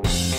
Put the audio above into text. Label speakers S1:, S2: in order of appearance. S1: Bye.